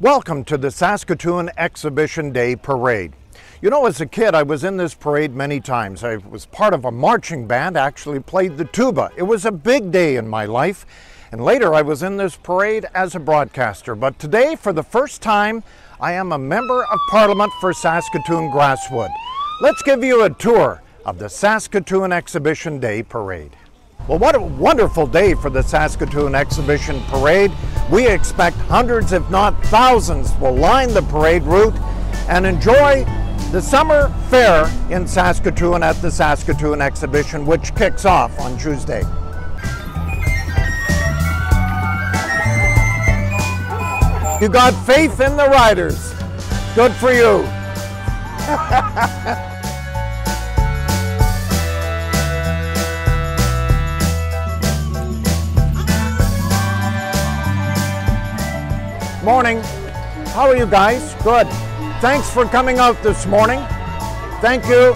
Welcome to the Saskatoon Exhibition Day Parade. You know, as a kid, I was in this parade many times. I was part of a marching band, actually played the tuba. It was a big day in my life. And later, I was in this parade as a broadcaster. But today, for the first time, I am a member of Parliament for Saskatoon Grasswood. Let's give you a tour of the Saskatoon Exhibition Day Parade. Well, what a wonderful day for the Saskatoon Exhibition Parade. We expect hundreds, if not thousands, will line the parade route and enjoy the summer fair in Saskatoon at the Saskatoon Exhibition, which kicks off on Tuesday. You got faith in the riders. Good for you. Morning. How are you guys? Good. Thanks for coming out this morning. Thank you.